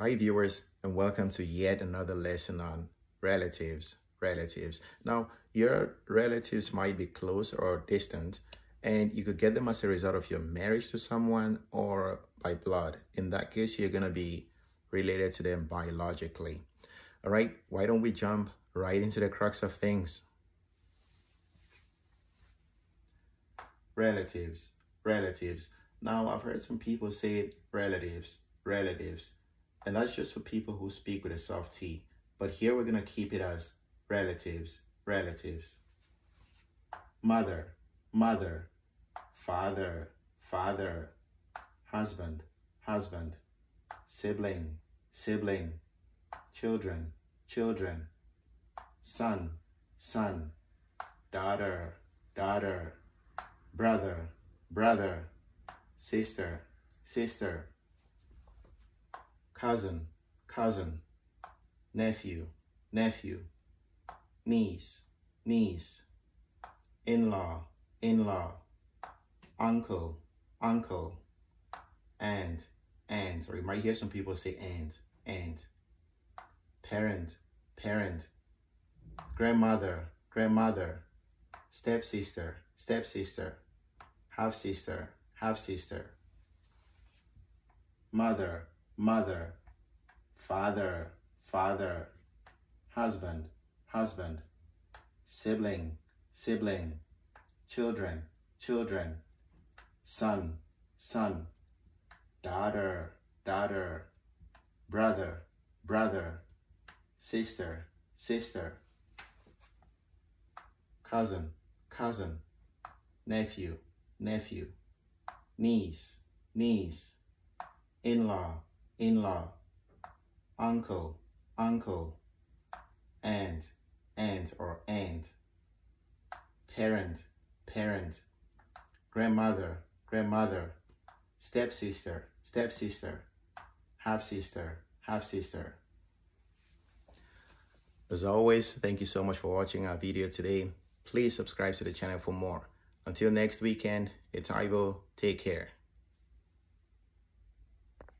Hi viewers and welcome to yet another lesson on relatives. Relatives. Now your relatives might be close or distant and you could get them as a result of your marriage to someone or by blood. In that case, you're going to be related to them biologically. All right, why don't we jump right into the crux of things? Relatives, relatives. Now, I've heard some people say relatives, relatives and that's just for people who speak with a soft T. But here we're going to keep it as relatives, relatives. Mother, mother, father, father, husband, husband, sibling, sibling, children, children, son, son, daughter, daughter, brother, brother, sister, sister, cousin, cousin, nephew, nephew, niece, niece, in-law, in-law, uncle, uncle, aunt, aunt, or you might hear some people say aunt, aunt, parent, parent, grandmother, grandmother, stepsister, stepsister, half-sister, half-sister, mother, mother, father, father, husband, husband, sibling, sibling, children, children, son, son, daughter, daughter, brother, brother, sister, sister, cousin, cousin, nephew, nephew, niece, niece, in-law, in-law, uncle, uncle, aunt, aunt or aunt, parent, parent, grandmother, grandmother, stepsister, stepsister, half-sister, half-sister. As always, thank you so much for watching our video today. Please subscribe to the channel for more. Until next weekend, it's Ivo. Take care.